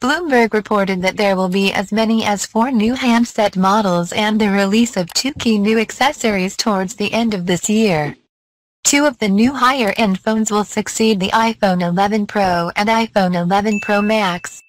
Bloomberg reported that there will be as many as four new handset models and the release of two key new accessories towards the end of this year. Two of the new higher-end phones will succeed the iPhone 11 Pro and iPhone 11 Pro Max,